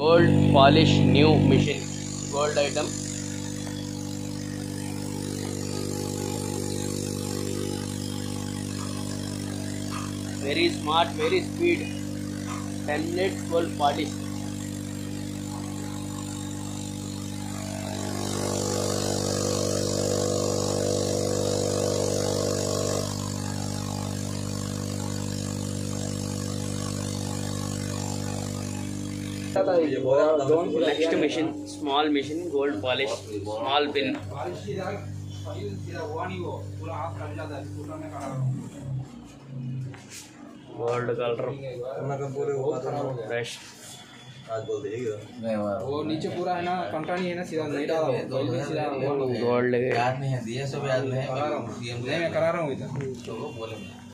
gold polish new machine gold item very smart very speed 10 minutes gold polish next machine small machine gold polish small pin gold color fresh वो नीचे पूरा है ना कंटा नहीं है ना सीधा नहीं डाला gold याद नहीं है दिया सब याद नहीं है मैं करा रहा हूँ इधर बोले